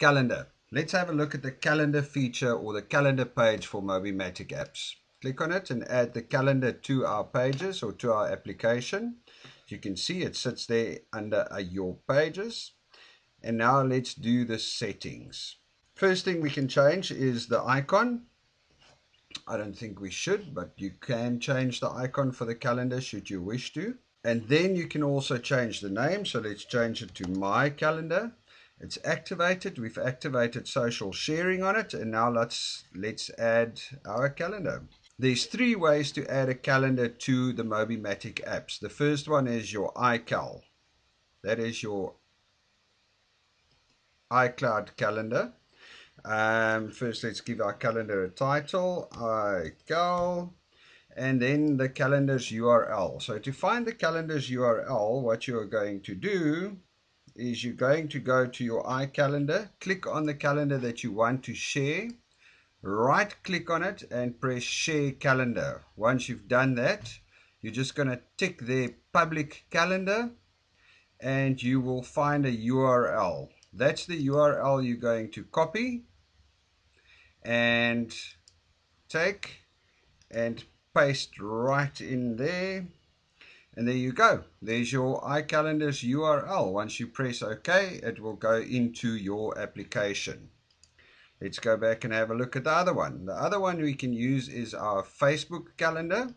calendar. Let's have a look at the calendar feature or the calendar page for Mobimatic apps. Click on it and add the calendar to our pages or to our application. As You can see it sits there under uh, your pages. And now let's do the settings. First thing we can change is the icon. I don't think we should, but you can change the icon for the calendar should you wish to. And then you can also change the name. So let's change it to My Calendar. It's activated. We've activated social sharing on it. And now let's, let's add our calendar. There's three ways to add a calendar to the Mobimatic apps. The first one is your iCal. That is your iCloud calendar. Um, first, let's give our calendar a title, iCal and then the calendar's URL. So to find the calendar's URL, what you are going to do is you're going to go to your iCalendar, click on the calendar that you want to share, right click on it and press share calendar. Once you've done that, you're just going to tick the public calendar and you will find a URL. That's the URL you're going to copy and take and paste right in there and there you go. There's your iCalendar's URL once you press OK it will go into your application. Let's go back and have a look at the other one. The other one we can use is our Facebook calendar.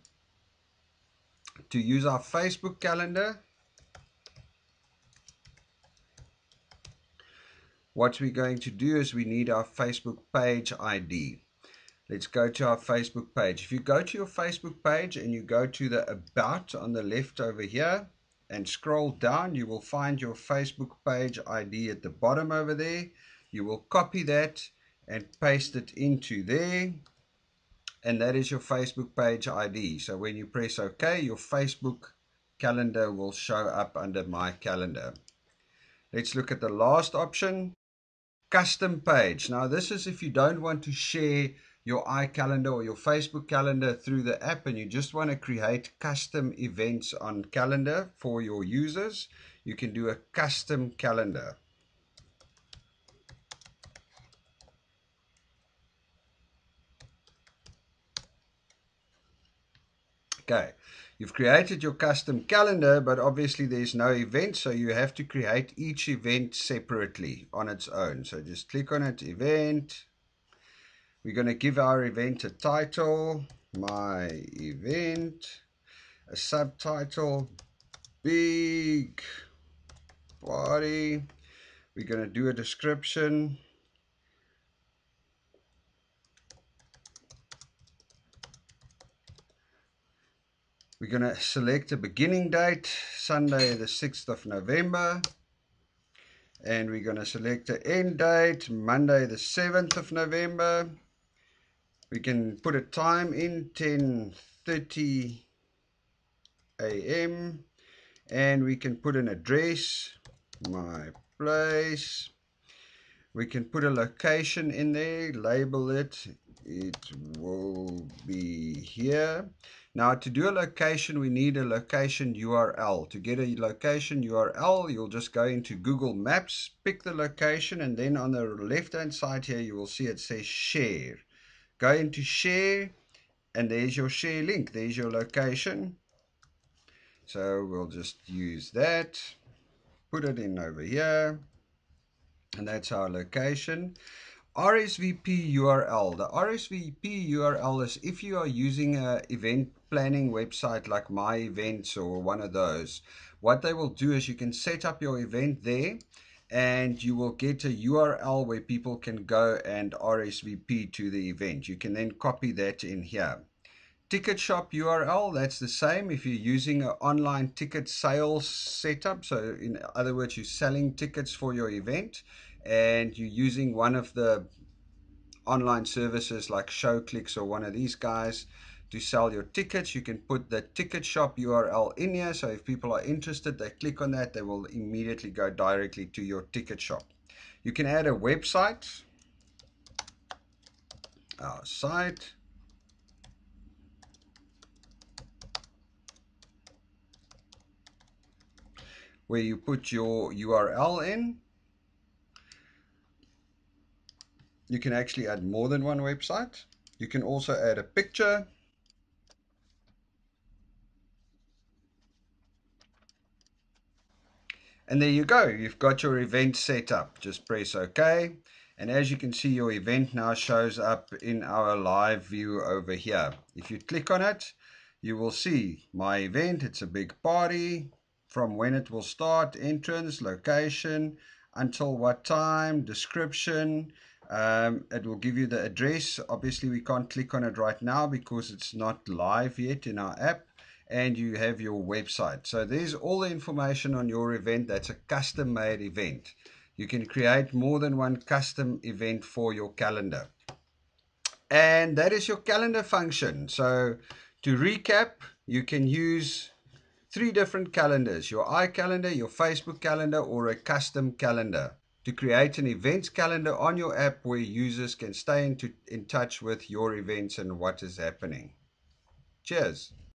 To use our Facebook calendar what we're going to do is we need our Facebook page ID Let's go to our Facebook page. If you go to your Facebook page and you go to the About on the left over here and scroll down, you will find your Facebook page ID at the bottom over there. You will copy that and paste it into there. And that is your Facebook page ID. So when you press OK, your Facebook calendar will show up under My Calendar. Let's look at the last option, Custom Page. Now this is if you don't want to share your iCalendar or your Facebook calendar through the app and you just want to create custom events on calendar for your users, you can do a custom calendar. Okay, you've created your custom calendar, but obviously there's no event, so you have to create each event separately on its own. So just click on it, event, we're going to give our event a title, my event, a subtitle, big body. We're going to do a description. We're going to select a beginning date, Sunday the 6th of November. And we're going to select an end date, Monday the 7th of November we can put a time in 10:30 a.m. and we can put an address my place. We can put a location in there label it. It will be here. Now to do a location we need a location URL to get a location URL you'll just go into Google Maps pick the location and then on the left hand side here you will see it says share go into share and there's your share link there's your location. So we'll just use that put it in over here and that's our location. RSVP URL the RSVP URL is if you are using a event planning website like my events or one of those what they will do is you can set up your event there and you will get a URL where people can go and RSVP to the event. You can then copy that in here. Ticket shop URL, that's the same if you're using an online ticket sales setup. So in other words, you're selling tickets for your event and you're using one of the online services like ShowClix or one of these guys to sell your tickets. You can put the ticket shop URL in here. So if people are interested, they click on that, they will immediately go directly to your ticket shop. You can add a website, our site. where you put your URL in you can actually add more than one website. You can also add a picture. And there you go. You've got your event set up. Just press OK. And as you can see, your event now shows up in our live view over here. If you click on it, you will see my event. It's a big party from when it will start, entrance, location, until what time, description. Um, it will give you the address. Obviously, we can't click on it right now because it's not live yet in our app. And you have your website. So there's all the information on your event. That's a custom made event. You can create more than one custom event for your calendar. And that is your calendar function. So to recap, you can use three different calendars, your iCalendar, your Facebook calendar, or a custom calendar to create an events calendar on your app where users can stay into, in touch with your events and what is happening. Cheers.